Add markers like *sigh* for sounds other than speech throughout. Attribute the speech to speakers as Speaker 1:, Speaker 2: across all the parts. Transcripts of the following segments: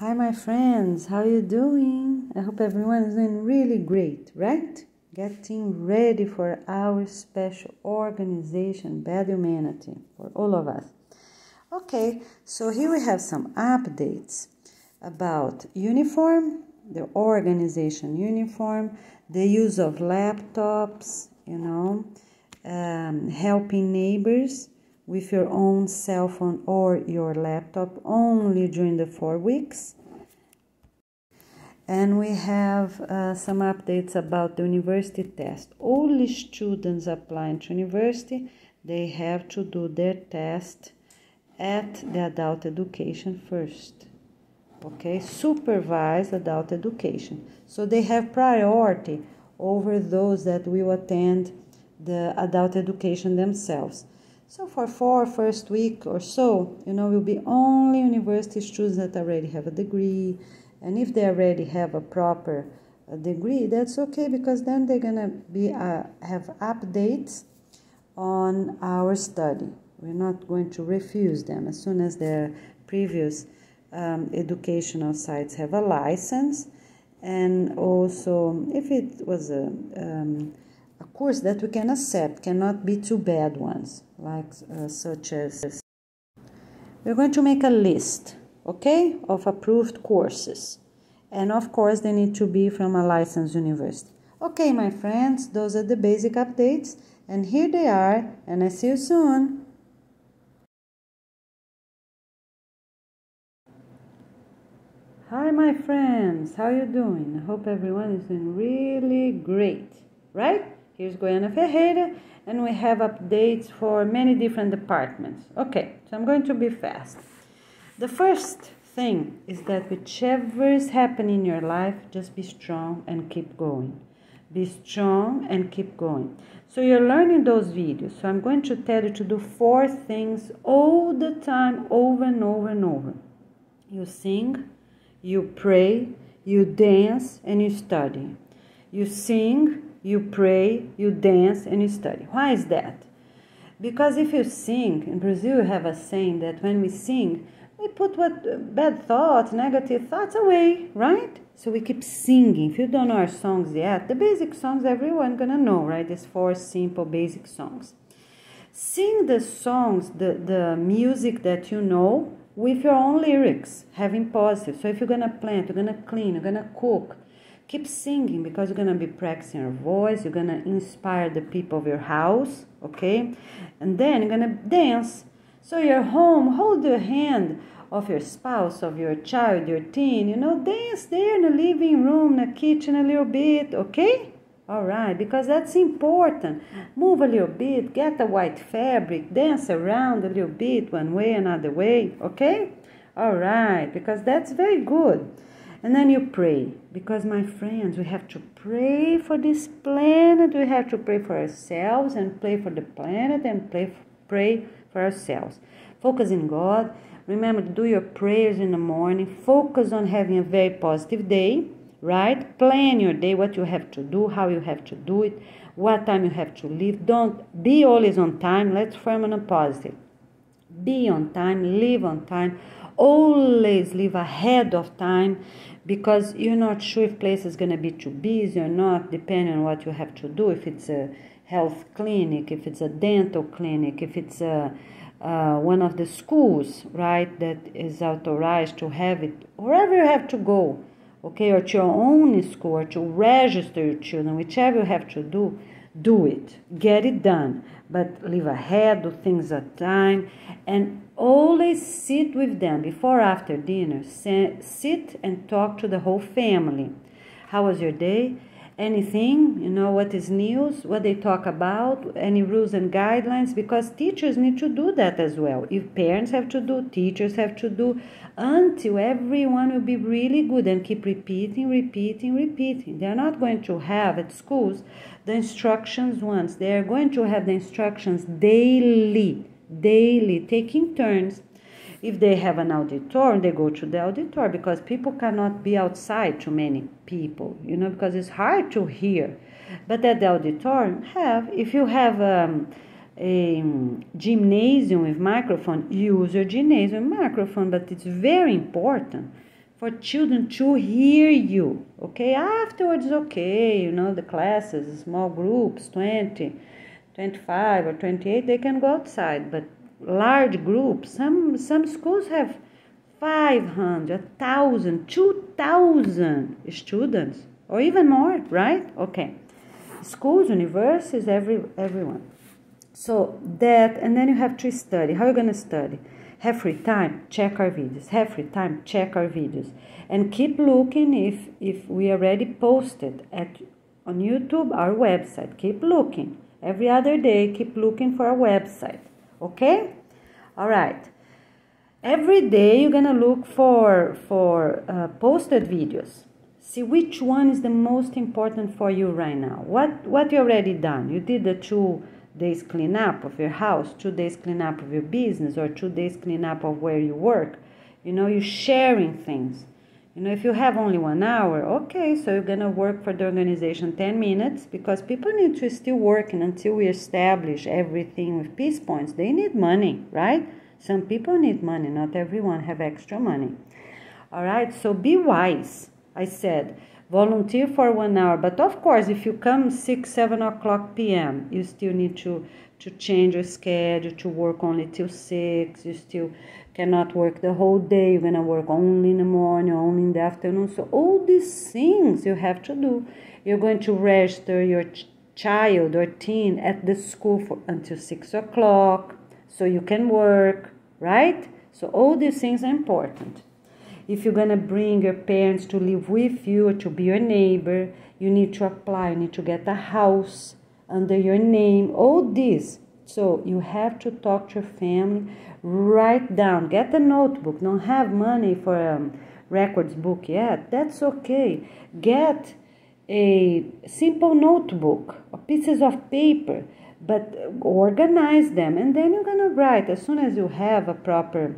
Speaker 1: Hi my friends, how you doing? I hope everyone is doing really great, right? Getting ready for our special organization, Bad Humanity, for all of us. Okay, so here we have some updates about uniform, the organization uniform, the use of laptops, you know, um, helping neighbors with your own cell phone or your laptop only during the four weeks. And we have uh, some updates about the university test. All students applying to university, they have to do their test at the adult education first. Okay, supervised adult education. So they have priority over those that will attend the adult education themselves. So for four first week or so, you know, will be only university students that already have a degree, and if they already have a proper uh, degree, that's okay because then they're gonna be uh, have updates on our study. We're not going to refuse them as soon as their previous um, educational sites have a license, and also if it was a um, course that we can accept, cannot be too bad ones, like uh, such as. We're going to make a list, okay, of approved courses. And of course, they need to be from a licensed university. Okay, my friends, those are the basic updates. And here they are, and I see you soon. Hi, my friends, how are you doing? I hope everyone is doing really great, right? Here's Goiana Ferreira, and we have updates for many different departments. Okay, so I'm going to be fast. The first thing is that whichever is happening in your life, just be strong and keep going. Be strong and keep going. So you're learning those videos. So I'm going to tell you to do four things all the time, over and over and over. You sing, you pray, you dance, and you study. You sing, you pray, you dance, and you study. Why is that? Because if you sing, in Brazil, we have a saying that when we sing, we put what bad thoughts, negative thoughts away, right? So we keep singing. If you don't know our songs yet, the basic songs everyone gonna know, right? These four simple basic songs. Sing the songs, the, the music that you know with your own lyrics, having positive. So if you're gonna plant, you're gonna clean, you're gonna cook, keep singing because you're going to be practicing your voice you're going to inspire the people of your house okay? And then you're going to dance. So you're home hold the hand of your spouse of your child your teen you know dance there in the living room in the kitchen a little bit okay? All right because that's important. Move a little bit get a white fabric dance around a little bit one way another way okay? All right because that's very good and then you pray. Because, my friends, we have to pray for this planet. We have to pray for ourselves and pray for the planet and pray, pray for ourselves. Focus in God. Remember to do your prayers in the morning. Focus on having a very positive day, right? Plan your day, what you have to do, how you have to do it, what time you have to leave. Don't be always on time. Let's firm on a positive. Be on time, live on time always live ahead of time because you're not sure if place is going to be too busy or not depending on what you have to do. If it's a health clinic if it's a dental clinic if it's a uh, one of the schools right that is authorized to have it wherever you have to go okay or to your own school or to register your children whichever you have to do do it. Get it done. But live ahead do things at time. And always sit with them before after dinner. Sit and talk to the whole family. How was your day? Anything? You know what is news? What they talk about? Any rules and guidelines? Because teachers need to do that as well. If parents have to do teachers have to do until everyone will be really good and keep repeating repeating repeating. They're not going to have at schools the instructions once. They are going to have the instructions daily daily taking turns if they have an auditor, they go to the auditor because people cannot be outside too many people, you know, because it's hard to hear. But at the auditorium, have if you have um, a gymnasium with microphone, use your gymnasium microphone. But it's very important for children to hear you. Okay, afterwards, okay, you know, the classes, small groups, 20, 25 or 28, they can go outside, but large groups, some, some schools have 500, 1,000, 2,000 students, or even more, right? Okay. Schools, universities, every, everyone. So that, and then you have to study. How are you going to study? Have free time, check our videos. Have free time, check our videos. And keep looking if, if we already posted at on YouTube, our website. Keep looking. Every other day, keep looking for a website. Okay? All right. Every day you're gonna look for for uh, posted videos. See which one is the most important for you right now. What what you already done? You did the two days cleanup of your house, two days cleanup of your business, or two days cleanup of where you work. You know, you're sharing things. You know, if you have only one hour, okay, so you're gonna work for the organization 10 minutes because people need to still working until we establish everything with peace points. They need money, right? Some people need money, not everyone have extra money. All right, so be wise. I said, volunteer for one hour. But of course, if you come 6, 7 o'clock p.m., you still need to, to change your schedule to work only till 6. You still cannot work the whole day. You're going to work only in the morning, only in the afternoon. So, all these things you have to do. You're going to register your ch- child or teen at the school for, until 6 o'clock so you can work, right? So all these things are important. If you're gonna bring your parents to live with you or to be your neighbor, you need to apply, you need to get a house under your name, all this. So you have to talk to your family, write down, get a notebook. Don't have money for a records book yet, that's okay. Get a simple notebook, pieces of paper but organize them and then you're going to write as soon as you have a proper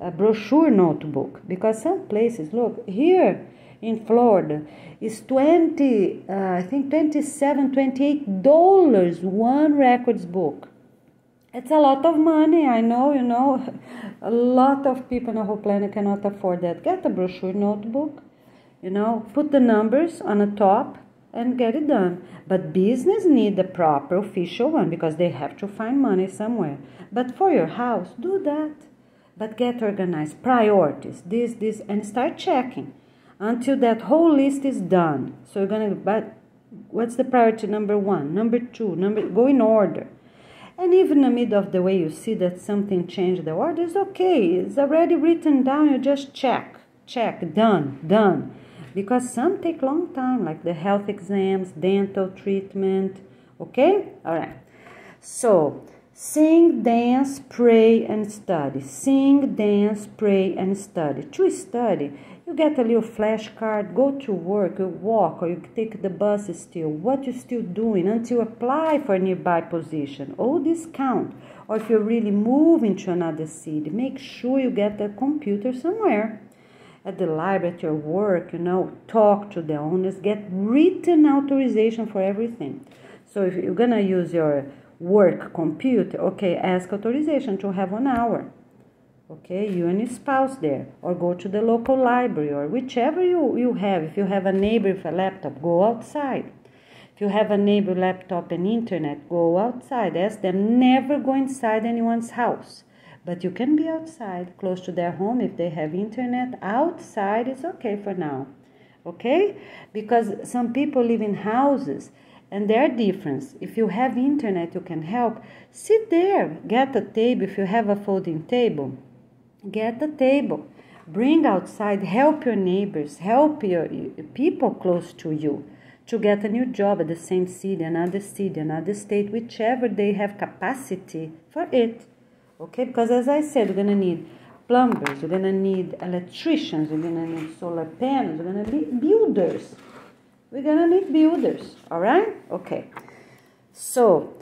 Speaker 1: uh, brochure notebook because some places look here in florida is 20 uh, i think 27 28 dollars one records book it's a lot of money i know you know a lot of people the whole planet cannot afford that get a brochure notebook you know put the numbers on the top and get it done. But business need the proper official one because they have to find money somewhere. But for your house, do that. But get organized, priorities, this, this, and start checking until that whole list is done. So you're gonna, but what's the priority number one, number two, number, go in order. And even in the middle of the way you see that something changed the order, is okay. It's already written down, you just check, check, done, done. Because some take long time like the health exams dental treatment okay? All right. So sing dance pray and study. Sing dance pray and study. To study you get a little flashcard go to work you walk or you take the bus still what you still doing until you apply for a nearby position all this count or if you're really moving to another city make sure you get a computer somewhere at the library, at your work, you know, talk to the owners, get written authorization for everything. So if you're gonna use your work computer, okay, ask authorization to have one hour. Okay, you and your spouse there, or go to the local library, or whichever you, you have. If you have a neighbor with a laptop, go outside. If you have a neighbor laptop and internet, go outside. Ask them never go inside anyone's house but you can be outside, close to their home if they have internet. Outside is okay for now. Okay? Because some people live in houses and there are difference. If you have internet, you can help. Sit there, get a table. If you have a folding table, get a table. Bring outside, help your neighbors, help your, people close to you to get a new job at the same city, another city, another state, whichever they have capacity for it. Okay because as i said we're to need plumbers we're to need electricians we're to need solar panels we're to need builders. We're to need builders all right? Okay. So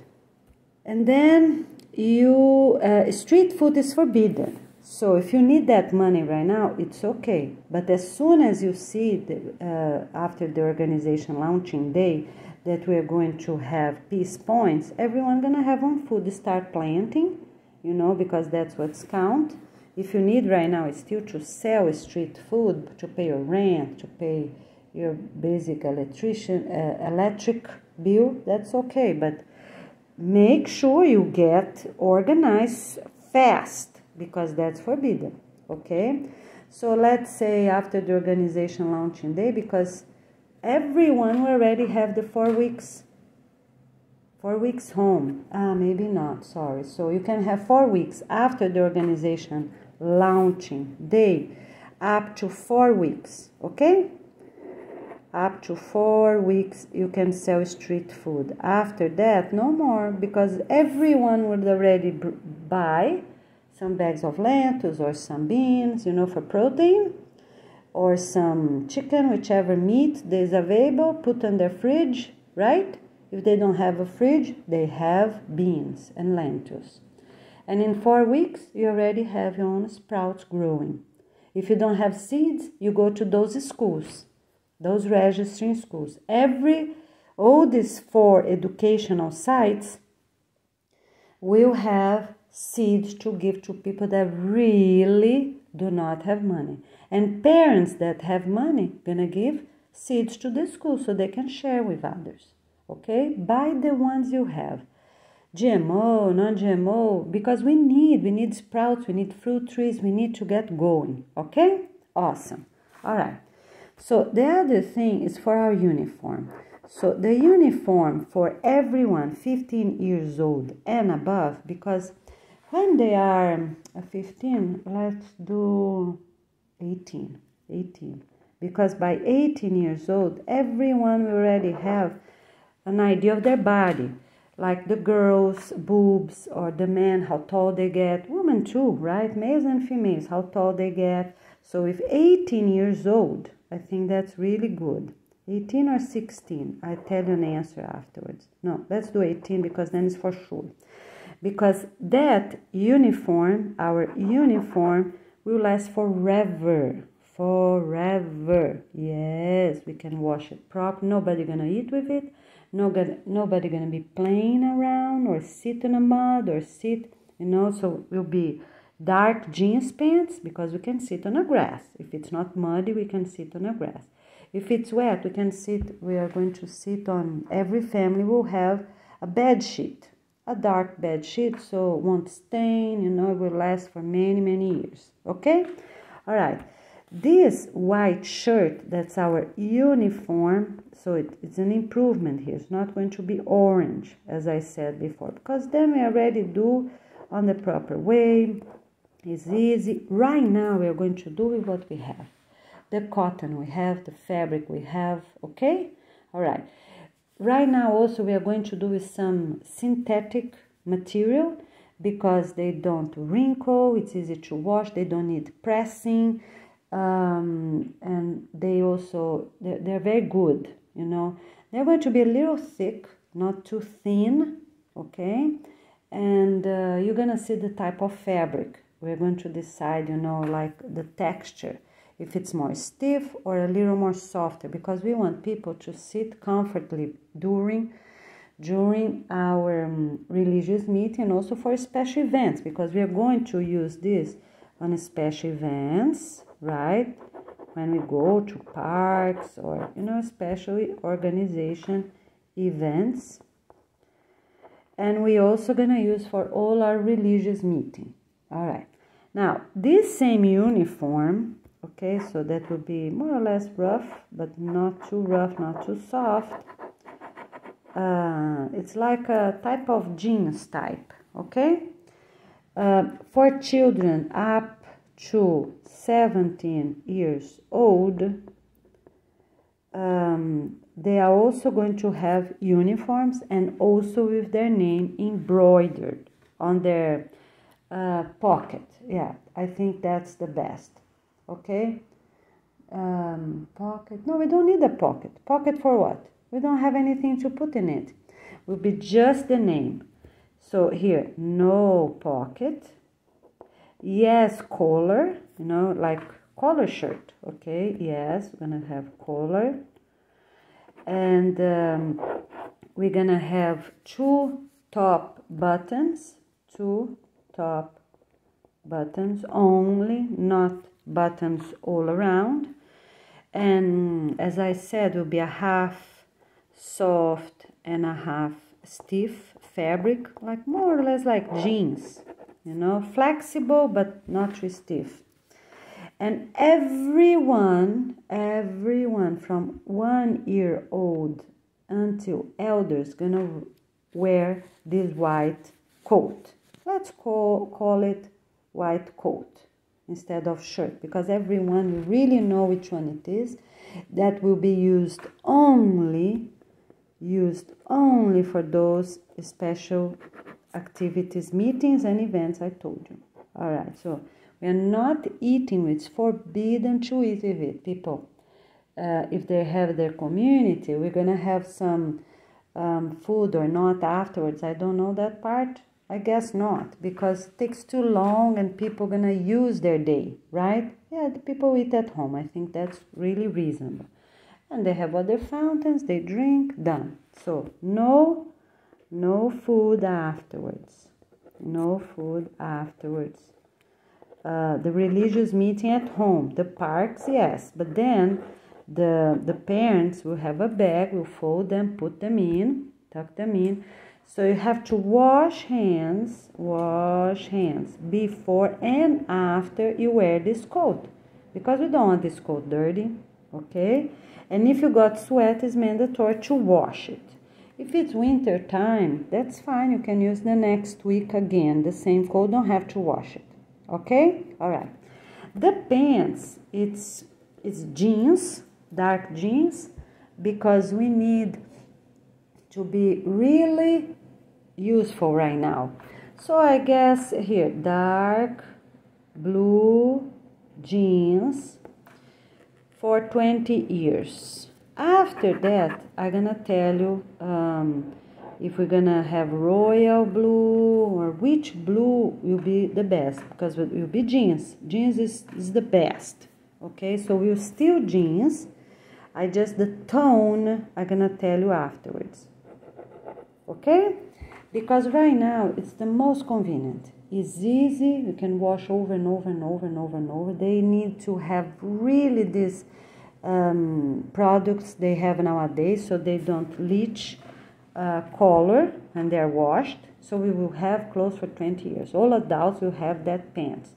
Speaker 1: and then you uh, street food is forbidden so if you need that money right now it's okay but as soon as you see the, uh, after the organization launching day that we're going to have peace points everyone gonna have on food start planting you know, because that's what's count. if you need right now it's still to sell street food, to pay your rent, to pay your basic electrician uh, electric bill, that's okay. But make sure you get organized fast because that's forbidden. Okay, so let's say after the organization launching day, because everyone will already have the four weeks four weeks home. Ah maybe not sorry. So you can have four weeks after the organization launching day up to four weeks okay? Up to four weeks you can sell street food. After that no more because everyone would already buy some bags of lentils or some beans you know for protein or some chicken, whichever meat is available, put in their fridge, right? If they don't have a fridge, they have beans and lentils. And in four weeks, you already have your own sprouts growing. If you don't have seeds, you go to those schools, those registering schools. Every, all these four educational sites will have seeds to give to people that really do not have money. And parents that have money gonna give seeds to the school so they can share with others. Okay? Buy the ones you have. GMO, non-GMO, because we need, we need sprouts, we need fruit trees, we need to get going. Okay? Awesome. All right. So the other thing is for our uniform. So the uniform for everyone 15 years old and above, because when they are um, 15, let's do 18 18 because by 18 years old everyone will already have an idea of their body. Like the girls boobs or the men how tall they get. Women too right? Males and females how tall they get. So if 18 years old i think that's really good. 18 or 16 i tell you an answer afterwards. No let's do 18 because then it's for sure because that uniform our uniform will last forever. Forever. Yes, we can wash it proper. Nobody gonna eat with it. Nobody, nobody gonna be playing around or sit in the mud or sit, you know, so will be dark jeans pants because we can sit on the grass. If it's not muddy, we can sit on the grass. If it's wet, we can sit, we are going to sit on, every family will have a bed sheet a dark bed sheet so won't stain, you know, it will last for many, many years. Okay? All right. This white shirt, that's our uniform, so it, it's an improvement here. It's not going to be orange, as I said before, because then we already do on the proper way. It's easy. Right now, we are going to do with what we have. The cotton we have, the fabric we have, okay? All right. Right now also we are going to do with some synthetic material because they don't wrinkle, it's easy to wash, they don't need pressing, um, and they also, they're, they're very good, you know. They're going to be a little thick, not too thin, okay? And uh, you're gonna see the type of fabric. We're going to decide, you know, like the texture if it's more stiff or a little more softer because we want people to sit comfortably during during our um, religious meeting also for special events because we are going to use this on special events right? When we go to parks or you know especially organization events. And we also gonna use for all our religious meeting. All right. Now this same uniform okay so that will be more or less rough but not too rough not too soft. Uh, it's like a type of jeans type okay? Uh, for children up to 17 years old um, they are also going to have uniforms and also with their name embroidered on their uh, pocket. Yeah i think that's the best okay? Um, pocket no we don't need a pocket. Pocket for what? We don't have anything to put in it. Will be just the name. So here no pocket. Yes collar you know like collar shirt okay? Yes we're gonna have collar. And um, we're gonna have two top buttons two top buttons only, not buttons all around. And as I said, will be a half soft and a half stiff fabric, like more or less like jeans, you know, flexible but not too stiff. And everyone, everyone from one year old until elders gonna wear this white coat. Let's call, call it white coat instead of shirt because everyone really know which one it is. That will be used only used only for those special activities, meetings and events I told you. All right, so we are not eating, it's forbidden to eat with it, people. Uh, if they have their community, we're gonna have some um, food or not afterwards. I don't know that part. I guess not, because it takes too long and people gonna use their day, right? Yeah, the people eat at home. I think that's really reasonable. And they have other fountains, they drink, done. So no, no food afterwards. No food afterwards. Uh, the religious meeting at home, the parks, yes, but then the the parents will have a bag, will fold them, put them in, tuck them in. So you have to wash hands, wash hands before and after you wear this coat, because we don't want this coat dirty, okay? And if you got sweat, it's mandatory to wash it. If it's winter time, that's fine. You can use the next week again. The same coat, don't have to wash it okay all right the pants it's it's jeans dark jeans because we need to be really useful right now. So i guess here dark blue jeans for 20 years. After that i'm gonna tell you um, if we're gonna have royal blue or which blue will be the best because it will be jeans. Jeans is, is the best okay? So we'll still jeans. I just the tone i'm gonna tell you afterwards okay because right now it's the most convenient it's easy you can wash over and over and over and over and over they need to have really these um, products they have nowadays so they don't leach uh, color and they're washed. So we will have clothes for 20 years. All adults will have that pants.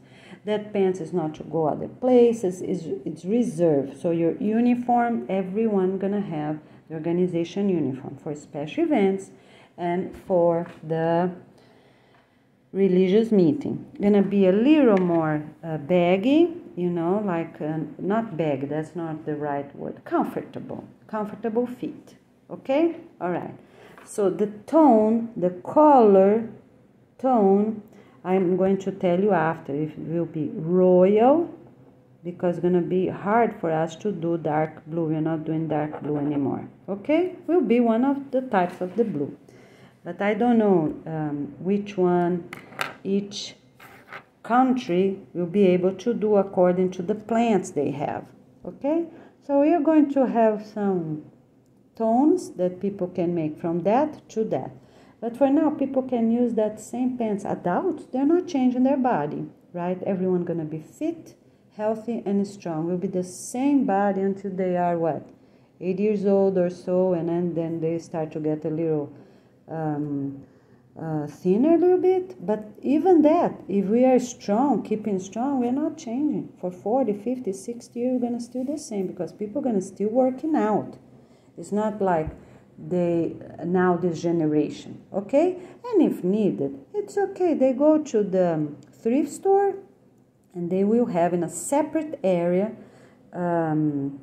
Speaker 1: That pants is not to go other places, it's, it's reserved. So your uniform, everyone gonna have the organization uniform for special events and for the religious meeting. Gonna be a little more uh, baggy, you know, like uh, not bag, that's not the right word, comfortable, comfortable fit. Okay? All right. So the tone, the color tone, I'm going to tell you after. If it will be royal, because it's to be hard for us to do dark blue. We're not doing dark blue anymore. Okay? Will be one of the types of the blue. But I don't know um, which one each country will be able to do according to the plants they have. Okay? So we are going to have some tones that people can make from that to that. But for now, people can use that same pants. Adults, they're not changing their body, right? Everyone gonna be fit, healthy, and strong. Will be the same body until they are what, eight years old or so, and then then they start to get a little um, uh, thinner a little bit. But even that, if we are strong, keeping strong, we're not changing. For 40, 50, 60 years, we're gonna still the same because people are gonna still working out it's not like they now this generation, okay? And if needed, it's okay. They go to the thrift store and they will have in a separate area um,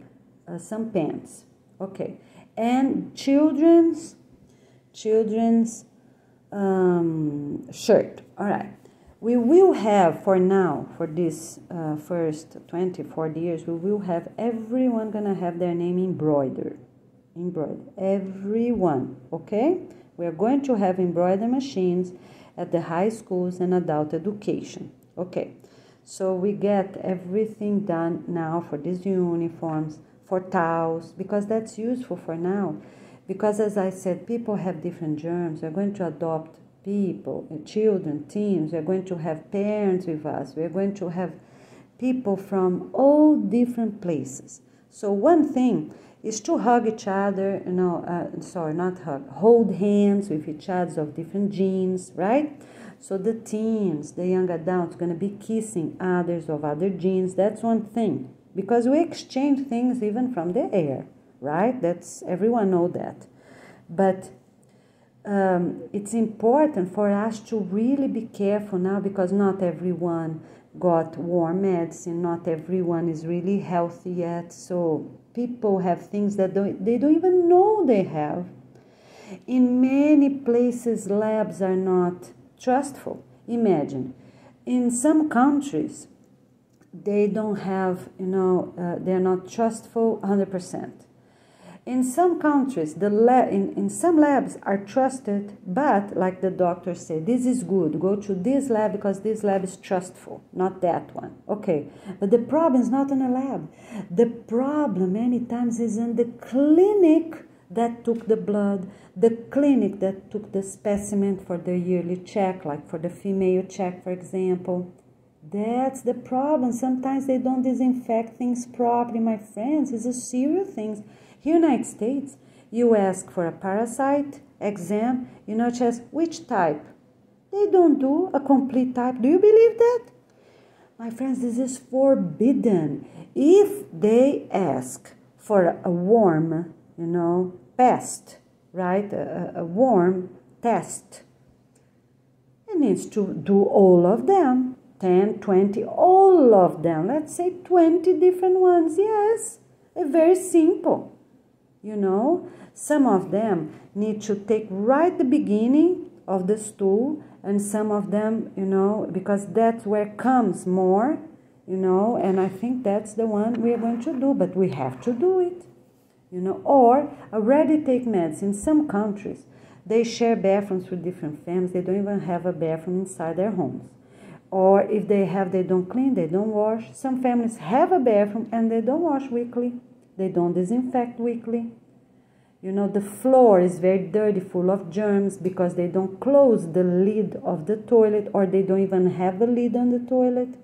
Speaker 1: uh, some pants, okay? And children's children's um, shirt. All right. We will have for now, for this uh, first 20, 40 years, we will have everyone gonna have their name embroidered Embroidered. everyone okay we are going to have embroidery machines at the high schools and adult education okay so we get everything done now for these uniforms for towels because that's useful for now because as i said people have different germs we're going to adopt people, uh, children, teams. We're going to have parents with us. We're going to have people from all different places. So one thing is to hug each other. You know, uh, sorry, not hug. Hold hands with each other of different genes, right? So the teens, the young adults, gonna be kissing others of other genes. That's one thing because we exchange things even from the air, right? That's everyone know that, but um, it's important for us to really be careful now because not everyone got warm medicine, not everyone is really healthy yet. So people have things that don't, they don't even know they have. In many places, labs are not trustful. Imagine, in some countries, they don't have, you know, uh, they're not trustful 100%. In some countries, the lab, in, in some labs are trusted, but like the doctor said, this is good. Go to this lab because this lab is trustful, not that one. Okay, but the problem is not in a lab. The problem many times is in the clinic that took the blood, the clinic that took the specimen for the yearly check, like for the female check, for example. That's the problem. Sometimes they don't disinfect things properly, my friends. It's a serious thing. United States, you ask for a parasite exam, you know, just which type. They don't do a complete type. Do you believe that? My friends, this is forbidden. If they ask for a worm, you know, pest, right? A, a worm test. It needs to do all of them 10, 20, all of them. Let's say 20 different ones. Yes, very simple. You know, some of them need to take right the beginning of the stool, and some of them, you know, because that's where comes more, you know, and I think that's the one we are going to do, but we have to do it you know, or already take meds. In some countries, they share bathrooms with different families. They don't even have a bathroom inside their homes. Or if they have, they don't clean, they don't wash. Some families have a bathroom and they don't wash weekly. They don't disinfect weekly. You know, the floor is very dirty, full of germs because they don't close the lid of the toilet or they don't even have a lid on the toilet.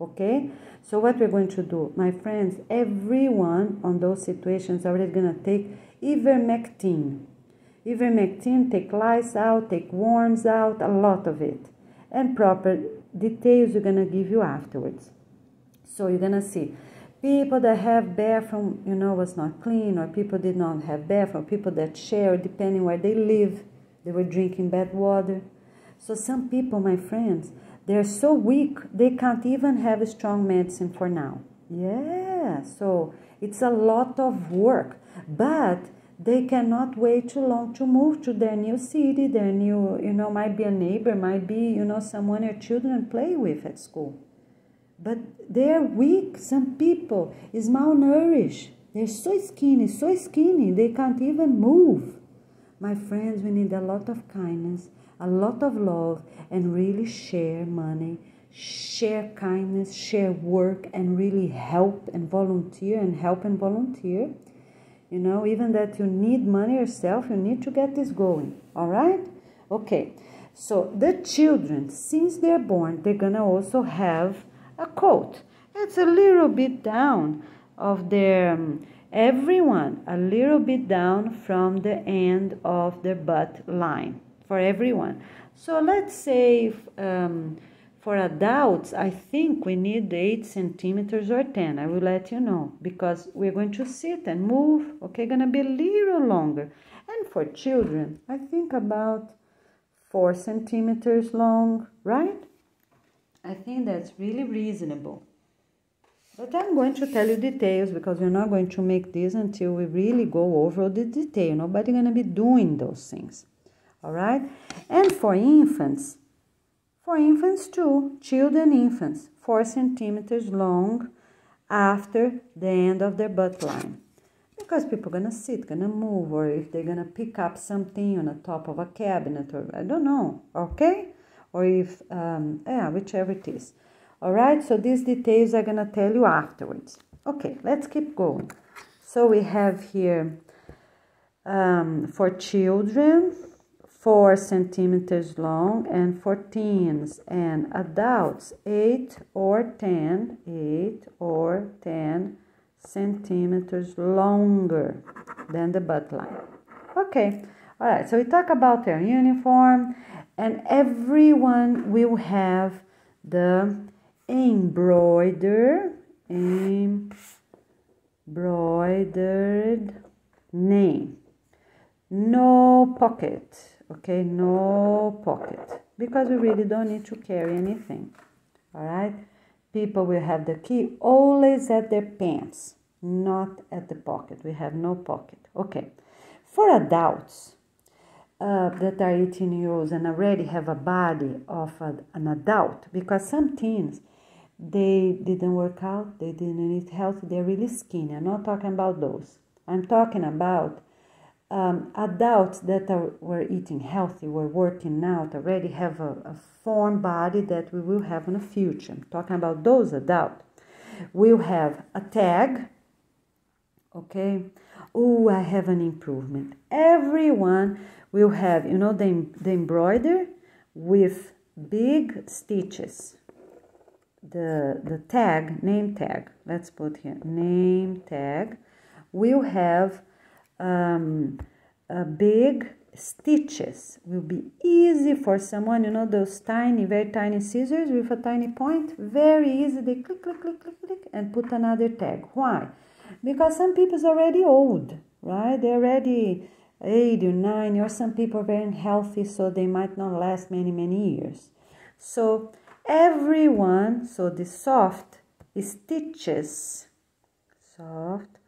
Speaker 1: Okay? So what we're going to do, my friends, everyone on those situations are already going to take ivermectin. Ivermectin, take lice out, take worms out, a lot of it. And proper details we're going to give you afterwards. So you're going to see people that have bathroom, you know, was not clean, or people did not have bathroom, people that share, depending where they live, they were drinking bad water. So some people, my friends, they're so weak, they can't even have strong medicine for now. Yeah, so it's a lot of work, but they cannot wait too long to move to their new city, their new, you know, might be a neighbor, might be, you know, someone your children play with at school. But they're weak. Some people is malnourished. They're so skinny, so skinny, they can't even move. My friends, we need a lot of kindness a lot of love and really share money, share kindness, share work, and really help and volunteer and help and volunteer. You know, even that you need money yourself, you need to get this going. All right? Okay. So the children, since they're born, they're gonna also have a coat. It's a little bit down of their um, everyone, a little bit down from the end of their butt line for everyone. So let's say um, for adults, I think we need 8 centimeters or 10. I will let you know because we're going to sit and move. Okay, gonna be a little longer. And for children, I think about 4 centimeters long, right? I think that's really reasonable. But I'm going to tell you details because we're not going to make this until we really go over the detail. Nobody gonna be doing those things all right? And for infants, for infants too, children infants, four centimeters long after the end of their butt line. Because people are gonna sit, gonna move, or if they're gonna pick up something on the top of a cabinet, or I don't know, okay? Or if, um, yeah, whichever it is. All right, so these details I'm gonna tell you afterwards. Okay, let's keep going. So we have here um, for children, 4 centimeters long, and for teens and adults, 8 or 10, 8 or 10 centimeters longer than the butt line. Okay, all right, so we talk about their uniform, and everyone will have the embroider, embroidered name. No pocket, okay? No pocket because we really don't need to carry anything. All right? People will have the key always at their pants, not at the pocket. We have no pocket. Okay. For adults uh, that are 18 years and already have a body of a, an adult, because some teens they didn't work out, they didn't eat healthy, they're really skinny. I'm not talking about those. I'm talking about um, adults that are, were eating healthy, were working out, already have a, a form body that we will have in the future. I'm talking about those adults. We'll have a tag, okay? Oh, I have an improvement. Everyone will have, you know, the, the embroider with big stitches. The, the tag, name tag, let's put here, name tag, will have um, a big stitches will be easy for someone you know those tiny very tiny scissors with a tiny point very easy they click click click click click and put another tag why because some people is already old right? They're already 80 or 90 or some people are very healthy so they might not last many many years. So everyone so the soft stitches soft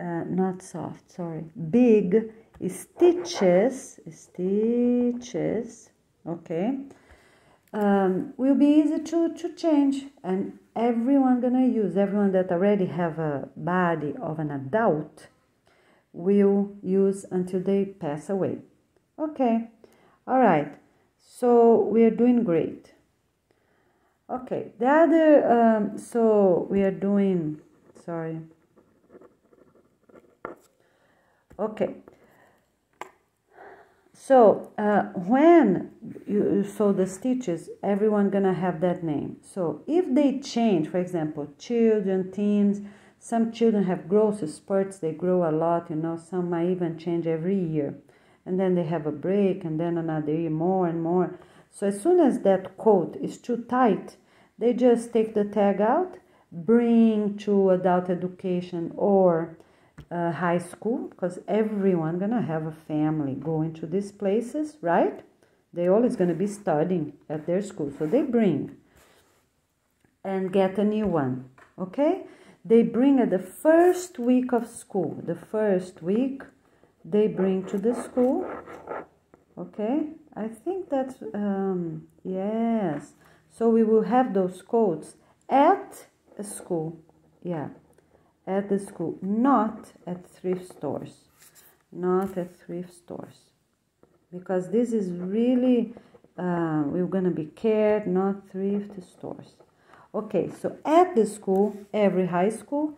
Speaker 1: uh, not soft, sorry, big stitches, stitches, okay, um, will be easy to, to change and everyone gonna use, everyone that already have a body of an adult will use until they pass away. Okay, all right, so we are doing great. Okay, the other, um, so we are doing, sorry, Okay. So uh, when you sew the stitches, everyone gonna have that name. So if they change, for example, children, teens, some children have growth spurts, they grow a lot, you know, some might even change every year. And then they have a break and then another year more and more. So as soon as that coat is too tight, they just take the tag out, bring to adult education or uh, high school because everyone gonna have a family. Going to these places right? They always gonna be studying at their school so they bring and get a new one okay? They bring at the first week of school the first week they bring to the school okay? I think that's um yes. So we will have those codes at a school yeah at the school, not at thrift stores. Not at thrift stores. Because this is really, uh, we're going to be cared, not thrift stores. Okay, so at the school, every high school,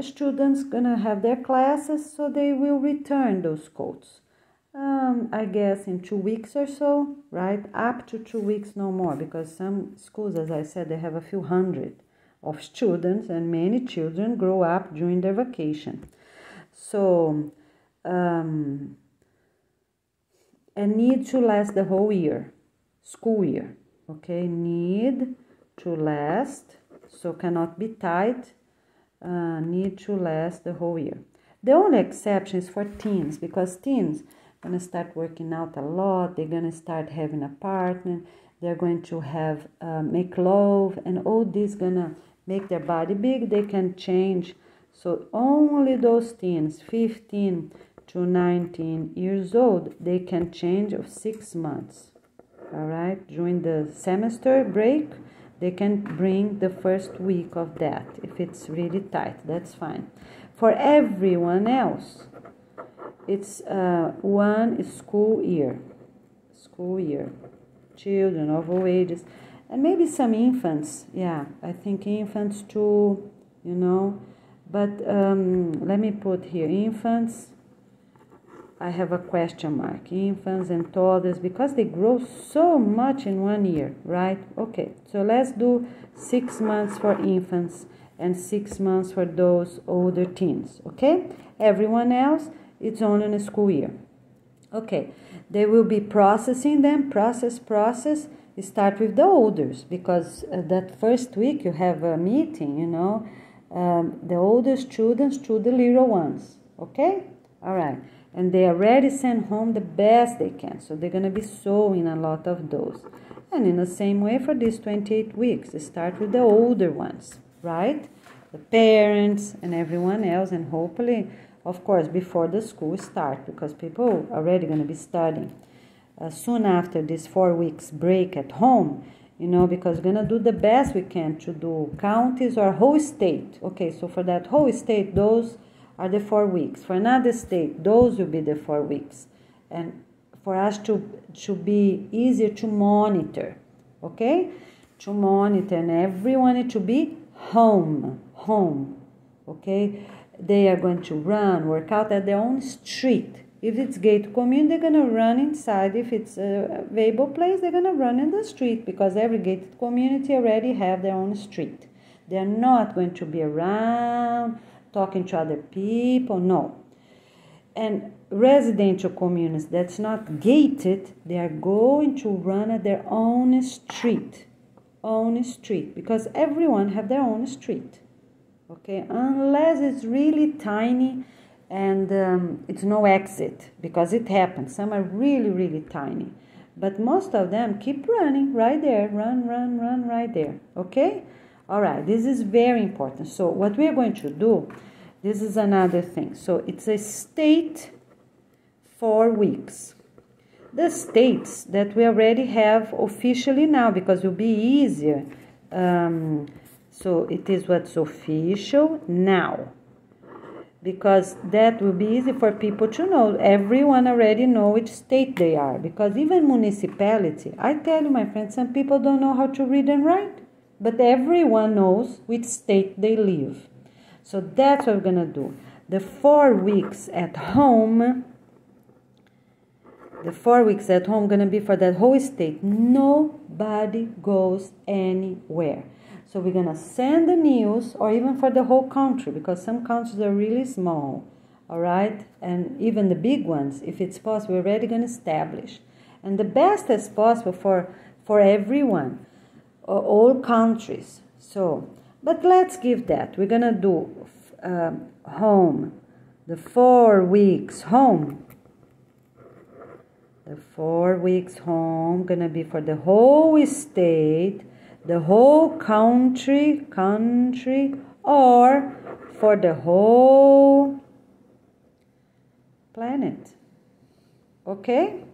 Speaker 1: students gonna have their classes, so they will return those coats. Um, I guess in two weeks or so, right? Up to two weeks, no more, because some schools, as I said, they have a few hundred of students and many children grow up during their vacation. So, um, and need to last the whole year, school year. Okay, need to last, so cannot be tight, uh, need to last the whole year. The only exception is for teens because teens gonna start working out a lot. They're gonna start having a partner. They're going to have uh, make love, and all this gonna make their body big, they can change. So only those teens, 15 to 19 years old, they can change of six months. All right, during the semester break, they can bring the first week of that. If it's really tight, that's fine. For everyone else, it's uh, one school year. School year. Children of all ages and maybe some infants yeah i think infants too you know but um, let me put here infants I have a question mark. Infants and toddlers because they grow so much in one year, right? Okay, so let's do six months for infants and six months for those older teens, okay? Everyone else, it's only in a school year. Okay, they will be processing them, process, process. Start with the olders because uh, that first week you have a meeting, you know, um, the older students to the little ones, okay? All right and they already sent home the best they can. So they're going to be sewing a lot of those. And in the same way for these 28 weeks, start with the older ones, right? The parents and everyone else, and hopefully, of course, before the school start, because people are already going to be studying. Uh, soon after this four weeks break at home, you know, because we're going to do the best we can to do counties or whole state. Okay, so for that whole state, those are the four weeks. For another state, those will be the four weeks. And for us to, to be easier to monitor, okay? To monitor and everyone to be home, home, okay? They are going to run, work out at their own street. If it's gate community, they're going to run inside. If it's a available place, they're going to run in the street because every gated community already have their own street. They're not going to be around talking to other people. No. And residential communities that's not gated, they are going to run at their own street. Own street. Because everyone have their own street. Okay, unless it's really tiny and um, it's no exit because it happens. Some are really, really tiny. But most of them keep running right there. Run, run, run right there. Okay? All right, this is very important. So, what we are going to do, this is another thing. So, it's a state for weeks. The states that we already have officially now, because it will be easier. Um, so, it is what's official now. Because that will be easy for people to know. Everyone already know which state they are. Because even municipality, I tell you, my friends, some people don't know how to read and write but everyone knows which state they live. So that's what we're gonna do. The four weeks at home, the four weeks at home gonna be for that whole state. Nobody goes anywhere. So we're gonna send the news, or even for the whole country, because some countries are really small, all right? And even the big ones, if it's possible, we're already gonna establish. And the best as possible for for everyone all countries. So, but let's give that. We're gonna do um, home, the four weeks home. The four weeks home gonna be for the whole state, the whole country, country, or for the whole planet. Okay?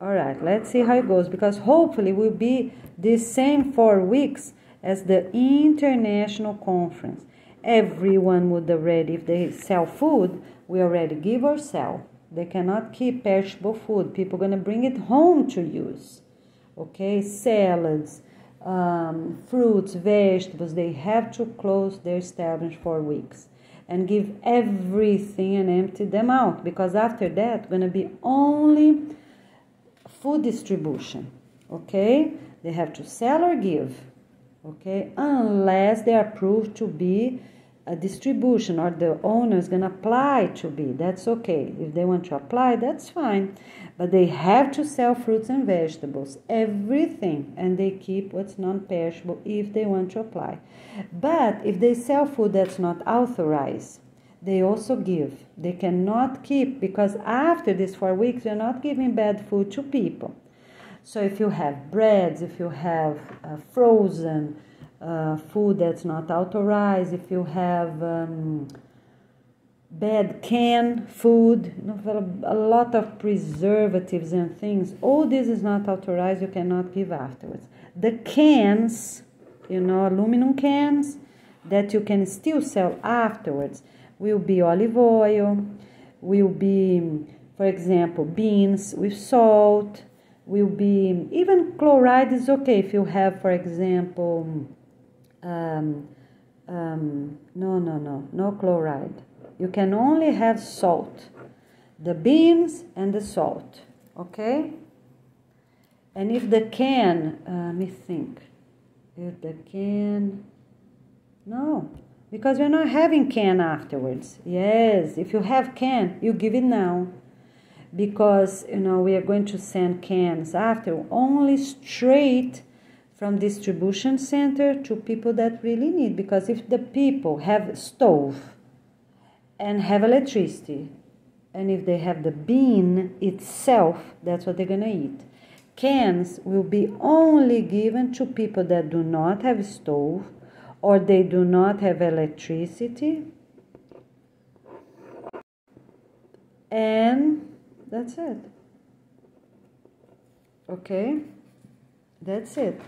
Speaker 1: All right, let's see how it goes because hopefully will be the same four weeks as the international conference. Everyone would already, if they sell food, we already give or sell. They cannot keep perishable food. People are going to bring it home to use. Okay, salads, um, fruits, vegetables, they have to close their establishment for weeks and give everything and empty them out because after that, going to be only food distribution. Okay, they have to sell or give. Okay, unless they are proved to be a distribution or the owner is going to apply to be. That's okay. If they want to apply, that's fine. But they have to sell fruits and vegetables, everything, and they keep what's non perishable if they want to apply. But if they sell food that's not authorized, they also give. They cannot keep because after these four weeks, you're not giving bad food to people. So if you have breads, if you have uh, frozen uh, food that's not authorized, if you have um, bad canned food, a lot of preservatives and things, all this is not authorized. You cannot give afterwards. The cans, you know, aluminum cans that you can still sell afterwards will be olive oil, will be, for example, beans with salt, will be even chloride is okay if you have, for example, um, um, no, no, no, no chloride. You can only have salt. the beans and the salt. Okay? And if the can, uh, let me think, if the can, no, because you're not having can afterwards. Yes, if you have can, you give it now. Because, you know, we are going to send cans after only straight from distribution center to people that really need. Because if the people have stove and have electricity, and if they have the bean itself, that's what they're gonna eat. Cans will be only given to people that do not have stove or they do not have electricity. And that's it. Okay? That's it.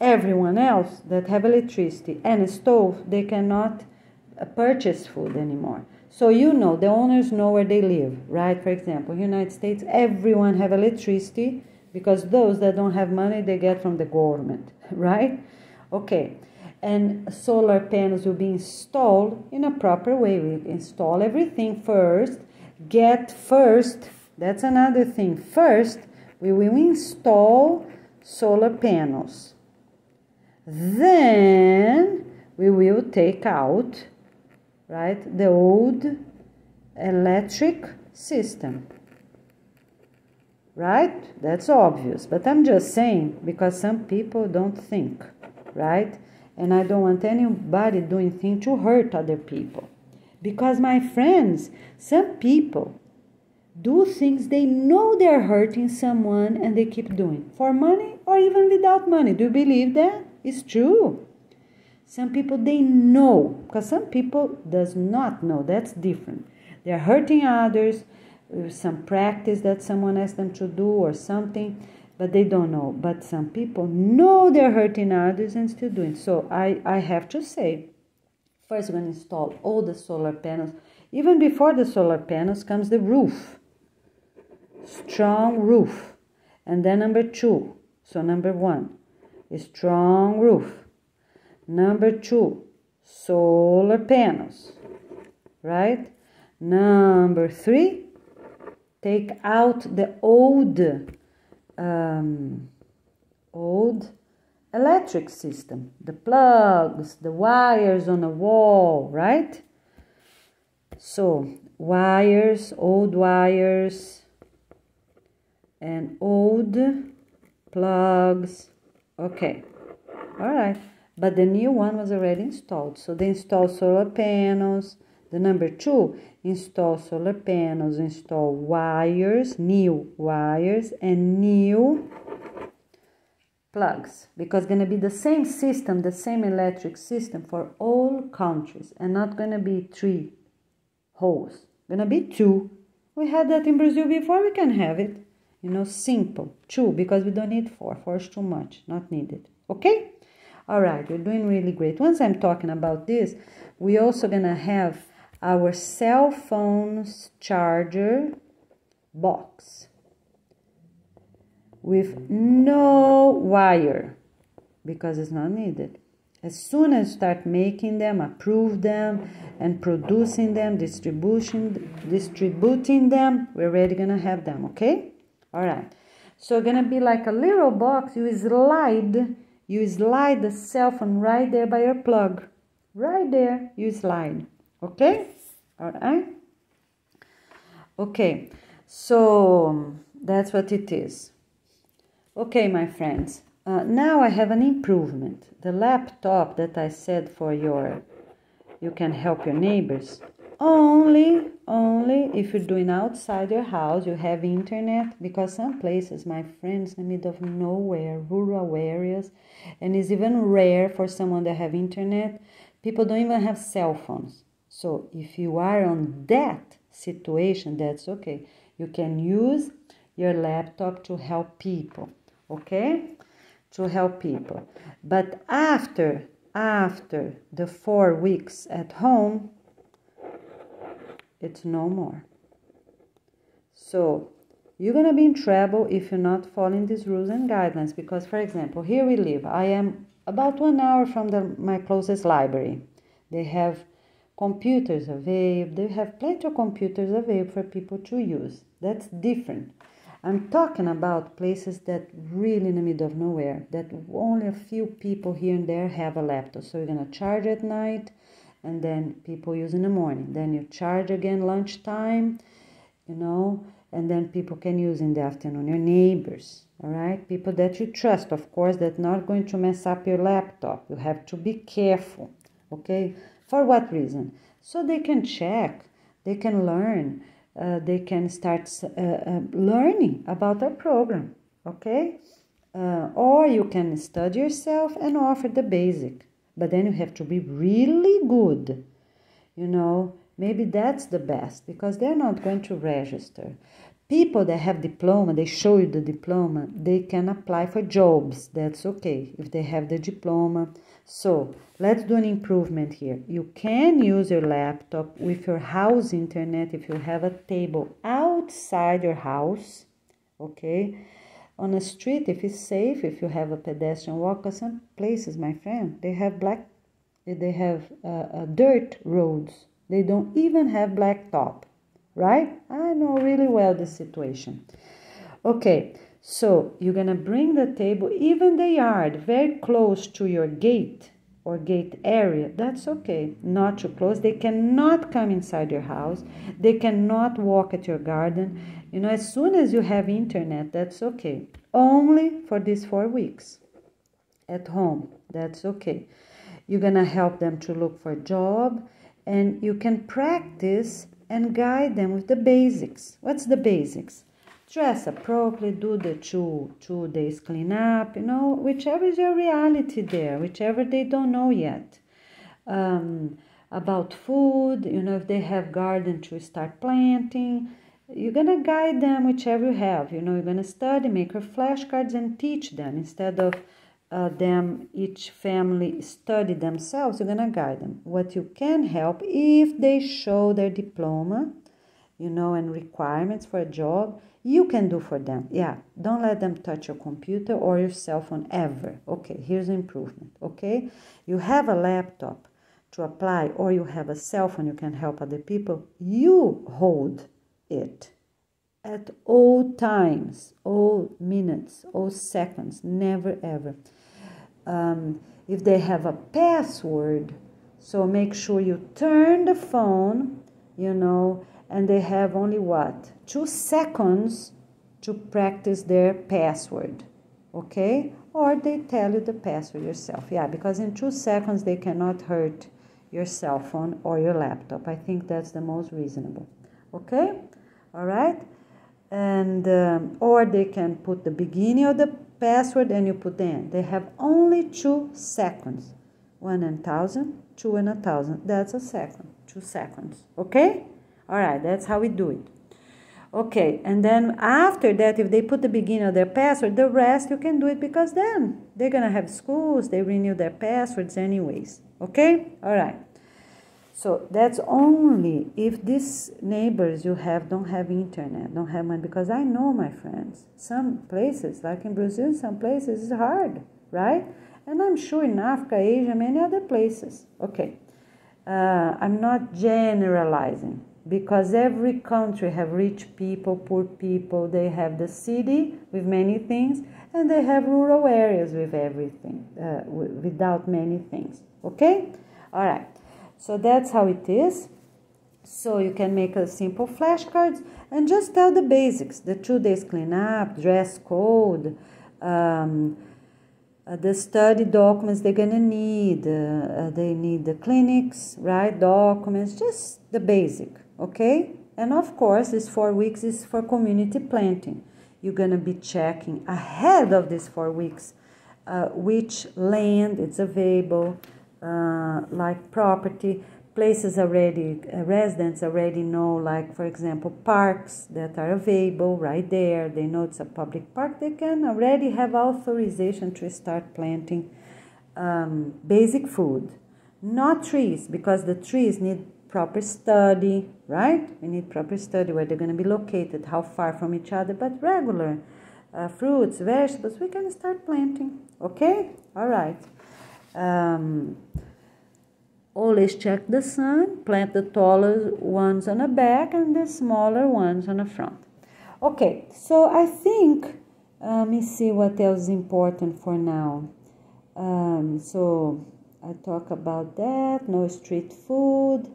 Speaker 1: Everyone else that have electricity and a stove, they cannot uh, purchase food anymore. So you know, the owners know where they live, right? For example, United States, everyone have electricity because those that don't have money, they get from the government, *laughs* right? Okay and solar panels will be installed in a proper way. We install everything first, get first, that's another thing. First, we will install solar panels. Then we will take out, right, the old electric system. Right? That's obvious, but I'm just saying because some people don't think, right? and I don't want anybody doing things to hurt other people. Because, my friends, some people do things they know they're hurting someone and they keep doing for money or even without money. Do you believe that? It's true. Some people they know because some people does not know. That's different. They're hurting others some practice that someone asked them to do or something but they don't know. But some people know they're hurting others and still doing. So I, I have to say, first we're to install all the solar panels. Even before the solar panels comes the roof. Strong roof. And then number two. So number one, strong roof. Number two, solar panels. Right? Number three, take out the old um, old electric system the plugs the wires on the wall right so wires old wires and old plugs okay all right but the new one was already installed so they installed solar panels the number two, install solar panels, install wires, new wires, and new plugs because going to be the same system, the same electric system for all countries and not going to be three holes. Going to be two. We had that in Brazil before, we can have it. You know, simple. Two because we don't need four. Four is too much, not needed. Okay? All right, you're doing really great. Once I'm talking about this, we also to have our cell phone's charger box with no wire because it's not needed. As soon as you start making them, approve them, and producing them, distribution, distributing them, we're already gonna have them, okay? All right. So gonna be like a little box. You slide, you slide the cell phone right there by your plug, right there. You slide, okay? all right okay so that's what it is okay my friends uh, now I have an improvement the laptop that I said for your you can help your neighbors only only if you're doing outside your house you have internet because some places my friends in the middle of nowhere rural areas and it's even rare for someone to have internet people don't even have cell phones so if you are on that situation, that's okay. You can use your laptop to help people, okay? To help people. But after after the 4 weeks at home, it's no more. So, you're to be in trouble if you're not following these rules and guidelines because for example, here we live. I am about 1 hour from the, my closest library. They have computers available. They have plenty of computers available for people to use. That's different. I'm talking about places that really in the middle of nowhere, that only a few people here and there have a laptop. So you're gonna charge at night and then people use in the morning. Then you charge again lunchtime, you know, and then people can use in the afternoon. Your neighbors, all right? People that you trust, of course, that not going to mess up your laptop. You have to be careful, okay? For what reason? So they can check, they can learn uh, they can start uh, uh, learning about our program, okay? Uh, or you can study yourself and offer the basic, but then you have to be really good, you know. Maybe that's the best because they're not going to register. People that have diploma, they show you the diploma, they can apply for jobs. That's okay if they have the diploma so let's do an improvement here. You can use your laptop with your house internet if you have a table outside your house, okay? On a street, if it's safe, if you have a pedestrian walk, because some places, my friend, they have black, they have uh, uh, dirt roads. They don't even have black top, right? I know really well the situation. Okay, so you're gonna bring the table, even the yard, very close to your gate or gate area. That's okay. Not too close. They cannot come inside your house. They cannot walk at your garden. You know, as soon as you have internet, that's okay. Only for these four weeks at home. That's okay. You're gonna help them to look for a job and you can practice and guide them with the basics. What's the basics? Dress appropriately, do the two two days cleanup, you know, whichever is your reality there, whichever they don't know yet. Um, about food, you know, if they have garden to start planting, you're gonna guide them whichever you have. You know, you're gonna study, make your flashcards and teach them instead of uh, them each family study themselves. You're gonna guide them. What you can help if they show their diploma, you know, and requirements for a job you can do for them. Yeah, don't let them touch your computer or your cell phone ever. Okay, here's improvement. Okay, you have a laptop to apply or you have a cell phone, you can help other people. You hold it at all times, all minutes, all seconds, never ever. Um, if they have a password, so make sure you turn the phone, you know, and they have only what? Two seconds to practice their password, okay? Or they tell you the password yourself. Yeah, because in two seconds they cannot hurt your cell phone or your laptop. I think that's the most reasonable, okay? All right? And um, or they can put the beginning of the password and you put the end. They have only two seconds. One and thousand, two and a thousand. That's a second. Two seconds. Okay? All right, that's how we do it. Okay, and then after that, if they put the beginning of their password, the rest you can do it because then they're gonna have schools, they renew their passwords anyways. Okay? All right. So that's only if these neighbors you have don't have internet, don't have money. Because I know, my friends, some places, like in Brazil, some places it's hard, right? And I'm sure in Africa, Asia, many other places. Okay. Uh, I'm not generalizing because every country have rich people poor people they have the city with many things and they have rural areas with everything uh, without many things okay? All right so that's how it is. So you can make a simple flashcards and just tell the basics the two days cleanup dress code um, uh, the study documents they're gonna need uh, uh they need the clinics right documents just the basic okay? And of course, this four weeks is for community planting. You're gonna be checking ahead of these four weeks uh, which land is available, uh, like property, places already, uh, residents already know, like for example, parks that are available right there. They know it's a public park. They can already have authorization to start planting um, basic food, not trees, because the trees need proper study, right? We need proper study where they're going to be located, how far from each other, but regular uh, fruits, vegetables, we can start planting, okay? All right. Um, always check the sun, plant the taller ones on the back and the smaller ones on the front. Okay, so I think, uh, let me see what else is important for now. Um, so I talk about that, no street food,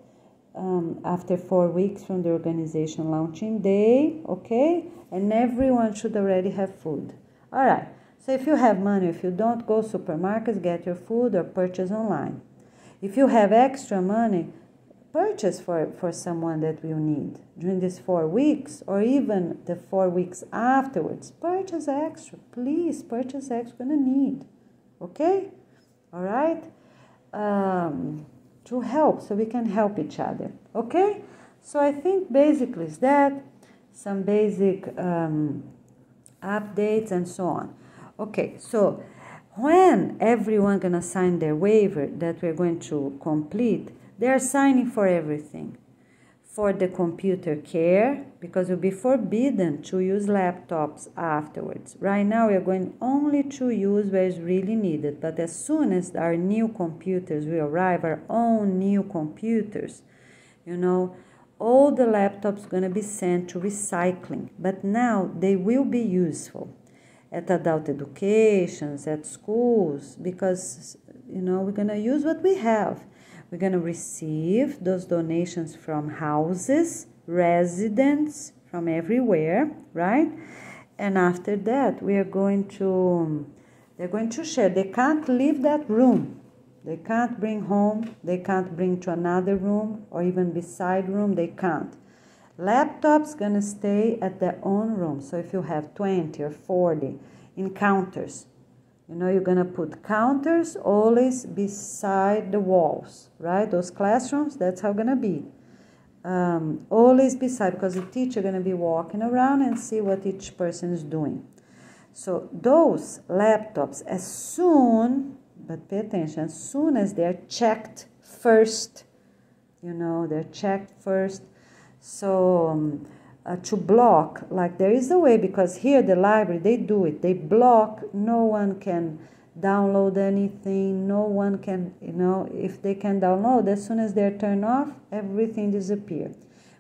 Speaker 1: um, after four weeks from the organization launching day, okay? And everyone should already have food. All right, so if you have money, if you don't go supermarkets, get your food or purchase online. If you have extra money, purchase for, for someone that will need during these four weeks or even the four weeks afterwards. Purchase extra, please, purchase extra, gonna need, okay? All right? Um, to help so we can help each other okay? So i think basically is that some basic um, updates and so on. Okay so when everyone gonna sign their waiver that we're going to complete they're signing for everything for the computer care because we'll be forbidden to use laptops afterwards. Right now, we're going only to use where it's really needed, but as soon as our new computers will arrive, our own new computers, you know, all the laptops going to be sent to recycling, but now they will be useful at adult educations, at schools, because, you know, we're going to use what we have we're going to receive those donations from houses, residents from everywhere, right? And after that, we are going to, they're going to share. They can't leave that room. They can't bring home. They can't bring to another room or even beside room. They can't. Laptops gonna stay at their own room. So if you have 20 or 40 encounters, you know, you're going to put counters always beside the walls, right? Those classrooms, that's how to be. Um, always beside, because the teacher going to be walking around and see what each person is doing. So those laptops, as soon, but pay attention, as soon as they're checked first, you know, they're checked first. So um, uh, to block like there is a way because here the library they do it. They block no one can download anything no one can you know if they can download as soon as they're turned off everything disappear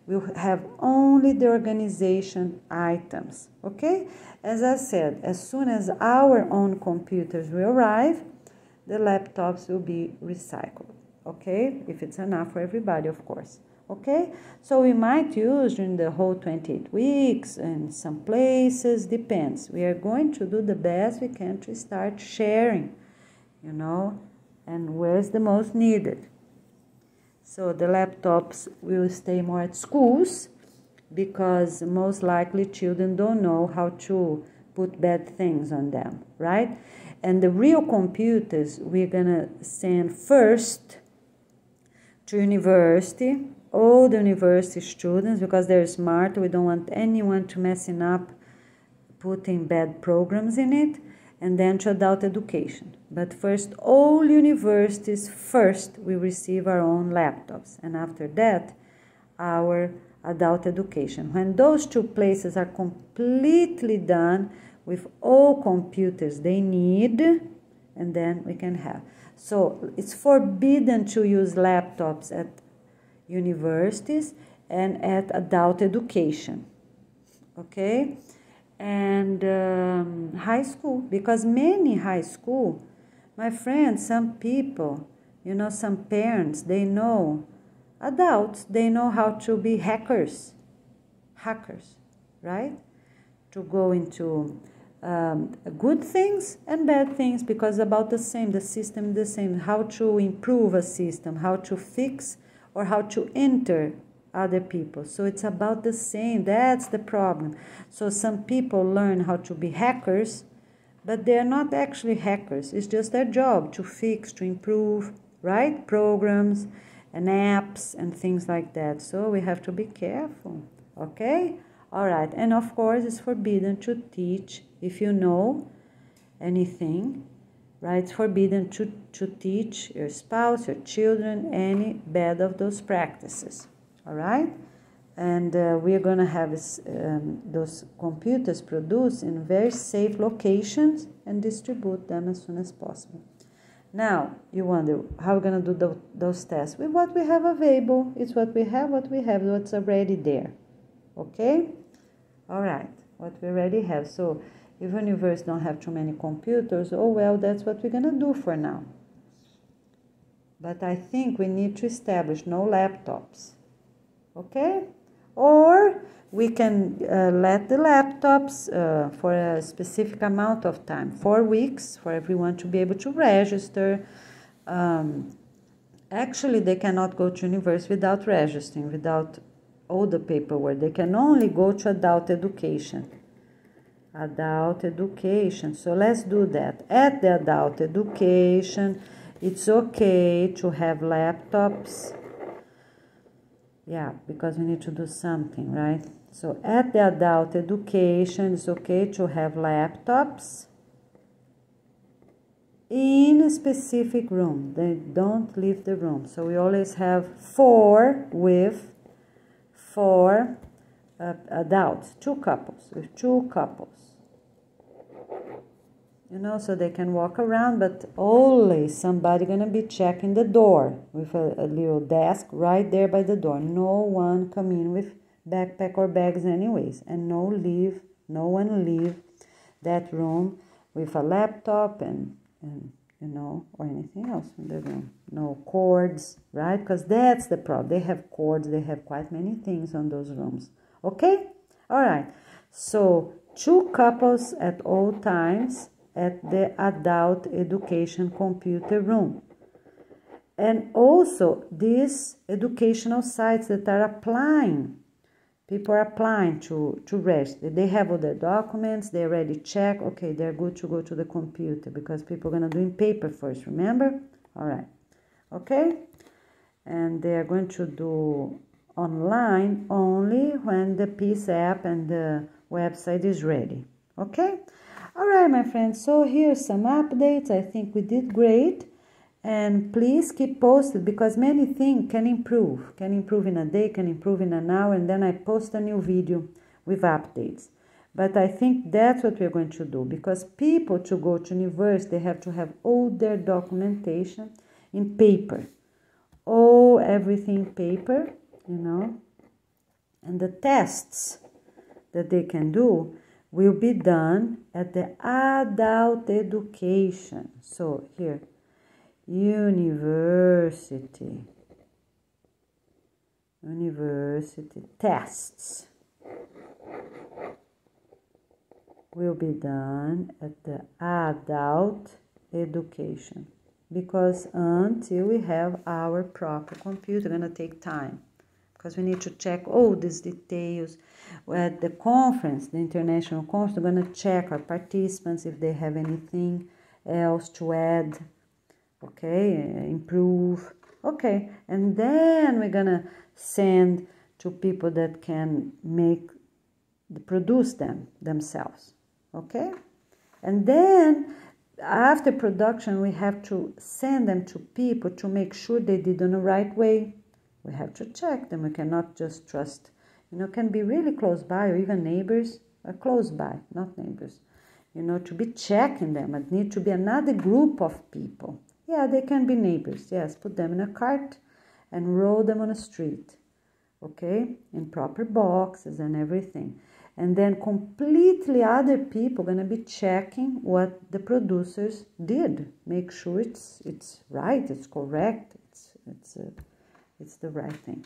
Speaker 1: we'll have only the organization items okay? As i said as soon as our own computers will arrive the laptops will be recycled okay? If it's enough for everybody of course okay? So we might use during the whole 28 weeks in some places depends. We are going to do the best we can to start sharing you know and where's the most needed. So the laptops will stay more at schools because most likely children don't know how to put bad things on them right? And the real computers we're gonna send first to university all the university students because they're smart. We don't want anyone to messing up putting bad programs in it and then to adult education. But first, all universities first we receive our own laptops, and after that, our adult education. When those two places are completely done with all computers they need, and then we can have. So it's forbidden to use laptops at universities and at adult education okay? And um, high school because many high school my friends some people you know some parents they know adults they know how to be hackers hackers right? To go into um, good things and bad things because about the same the system the same how to improve a system how to fix or how to enter other people. So it's about the same. That's the problem. So some people learn how to be hackers, but they're not actually hackers. It's just their job to fix, to improve, right? Programs and apps and things like that. So we have to be careful. Okay? All right. And of course, it's forbidden to teach if you know anything right? It's forbidden to, to teach your spouse, your children, any bad of those practices, all right? And uh, we are going to have um, those computers produced in very safe locations and distribute them as soon as possible. Now, you wonder how we're going to do the, those tests. With what we have available. It's what we have, what we have, what's already there. Okay? All right, what we already have. So, if universe don't have too many computers, oh well, that's what we're going to do for now. But I think we need to establish no laptops. Okay? Or we can uh, let the laptops uh, for a specific amount of time four weeks for everyone to be able to register um, actually they cannot go to university without registering without all the paperwork they can only go to adult education adult education so let's do that at the adult education it's okay to have laptops yeah because we need to do something right so at the adult education, it's okay to have laptops in a specific room. They don't leave the room. So we always have four with four uh, adults, two couples, with two couples. You know, so they can walk around, but always somebody gonna be checking the door with a, a little desk right there by the door. No one come in with backpack or bags anyways and no leave no one leave that room with a laptop and, and you know or anything else in the room. No cords right? Because that's the problem. They have cords they have quite many things on those rooms okay all right so two couples at all times at the adult education computer room and also these educational sites that are applying people are applying to, to register. They have all their documents, they already check, okay, they're good to go to the computer because people are going to do in paper first, remember? All right, okay? And they are going to do online only when the Peace app and the website is ready, okay? All right, my friends, so here's some updates. I think we did great and please keep posted because many things can improve can improve in a day can improve in an hour and then i post a new video with updates but i think that's what we're going to do because people to go to university they have to have all their documentation in paper all everything paper you know? And the tests that they can do will be done at the adult education. So here university. University tests will be done at the adult education. Because until we have our proper computer going to take time because we need to check all these details. At the conference the international conference we're going to check our participants if they have anything else to add okay uh, improve okay. And then we're gonna send to people that can make produce them themselves okay? And then after production we have to send them to people to make sure they did in the right way we have to check them we cannot just trust you know can be really close by or even neighbors are close by not neighbors you know to be checking them it need to be another group of people yeah, they can be neighbors. Yes, put them in a cart and roll them on a street. Okay, in proper boxes and everything. And then completely other people gonna be checking what the producers did. Make sure it's it's right, it's correct, it's it's uh, it's the right thing.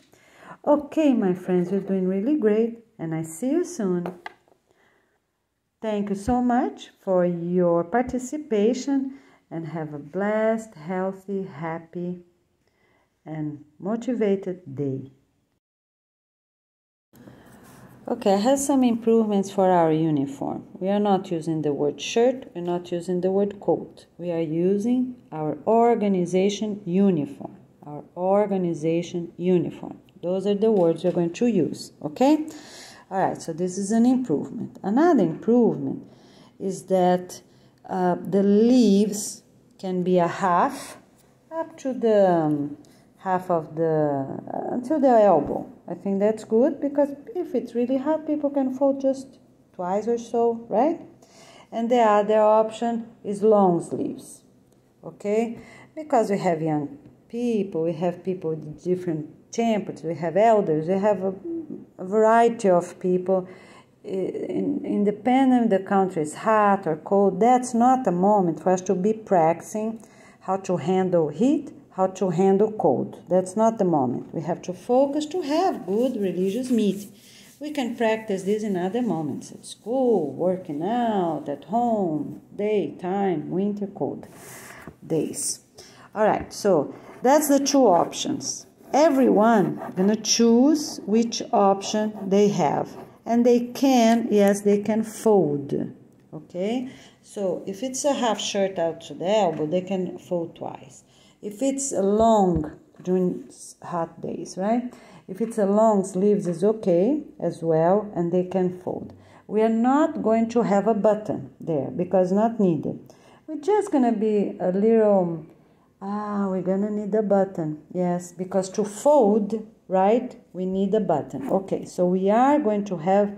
Speaker 1: Okay, my friends, you're doing really great, and I see you soon. Thank you so much for your participation and have a blessed, healthy, happy, and motivated day. Okay, I have some improvements for our uniform. We are not using the word shirt, we're not using the word coat. We are using our organization uniform. Our organization uniform. Those are the words we're going to use, okay? All right, so this is an improvement. Another improvement is that uh, the leaves can be a half up to the um, half of the uh, until the elbow. I think that's good because if it's really hot, people can fold just twice or so, right? And the other option is long sleeves. okay? Because we have young people, we have people with different temperatures, we have elders, we have a, a variety of people. In, independent the country is hot or cold, that's not a moment for us to be practicing how to handle heat, how to handle cold. That's not the moment. We have to focus to have good religious meeting. We can practice this in other moments at school, working out, at home, daytime, winter, cold days. All right, so that's the two options. Everyone gonna choose which option they have, and they can, yes, they can fold. Okay, so if it's a half shirt out to the elbow, they can fold twice. If it's a long during hot days, right? If it's a long sleeves is okay as well and they can fold. We are not going to have a button there because not needed. We're just gonna be a little, ah, we're gonna need a button. Yes, because to fold, right, we need a button. Okay, so we are going to have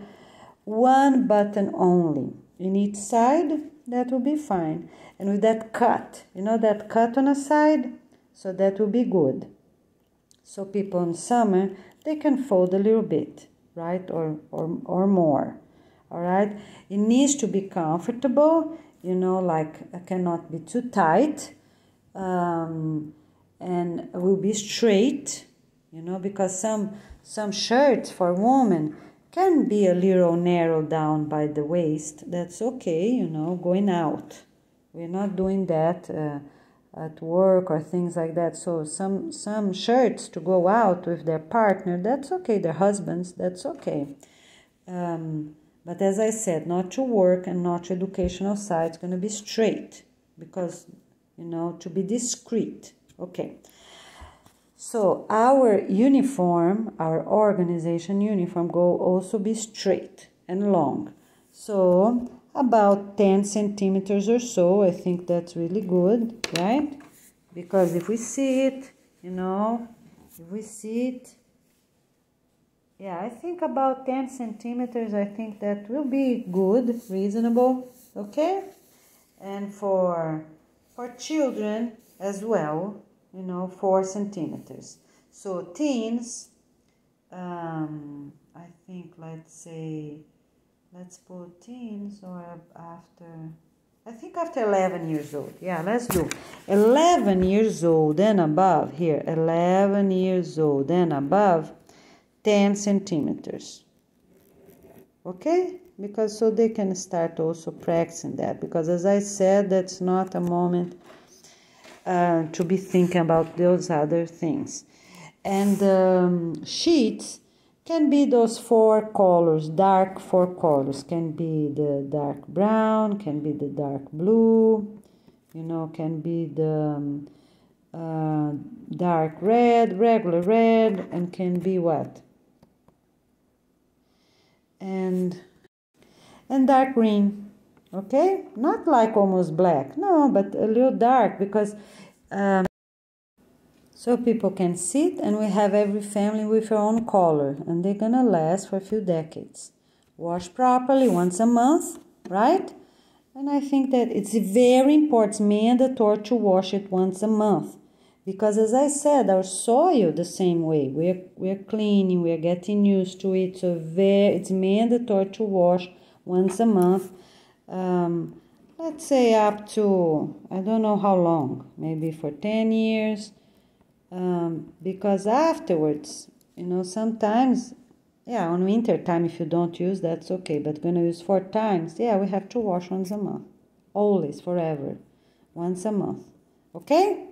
Speaker 1: one button only in each side, that will be fine. And with that cut, you know that cut on a side? So that will be good. So people in summer, they can fold a little bit, right? Or, or, or more, all right? It needs to be comfortable, you know, like cannot be too tight. Um, and will be straight, you know, because some some shirts for women can be a little narrow down by the waist. That's okay, you know, going out. We're not doing that. Uh, at work or things like that. So some some shirts to go out with their partner, that's okay. Their husbands, that's okay. Um, but as I said, not to work and not to educational side. It's going to be straight because you know to be discreet. Okay. So our uniform, our organization uniform, will also be straight and long. So about 10 centimeters or so. I think that's really good, right? Because if we see it, you know, if we see it, yeah, I think about 10 centimeters, I think that will be good, reasonable, okay? And for, for children as well, you know, 4 centimeters. So teens, um, I think, let's say, let's put teens or after I think after 11 years old. Yeah, let's do 11 years old and above. Here, 11 years old and above, 10 centimeters. Okay? Because so they can start also practicing that. Because as I said, that's not a moment uh, to be thinking about those other things. And um, sheets can be those four colors, dark four colors. Can be the dark brown, can be the dark blue, you know, can be the um, uh, dark red, regular red, and can be what? And and dark green, okay? Not like almost black, no, but a little dark because. Um, so people can sit and we have every family with their own color and they're gonna last for a few decades. Wash properly once a month, right? And I think that it's very important, me and mandatory to wash it once a month. Because as I said, our soil the same way. We're we're cleaning, we're getting used to it. So very it's mandatory to wash once a month. Um, let's say up to I don't know how long, maybe for 10 years um, because afterwards, you know, sometimes, yeah, on winter time, if you don't use, that's okay. But gonna use four times, yeah, we have to wash once a month, always, forever, once a month. Okay?